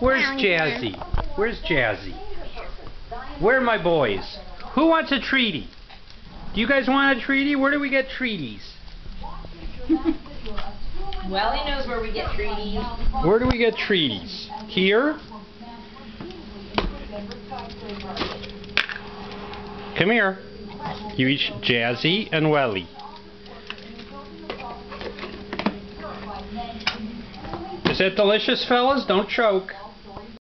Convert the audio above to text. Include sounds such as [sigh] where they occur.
Where's Jazzy? Where's Jazzy? Where are my boys? Who wants a treaty? Do you guys want a treaty? Where do we get treaties? [laughs] well, he knows where we get treaties. Where do we get treaties? Here? Come here. You each Jazzy and Welly. Is that delicious, fellas? Don't choke.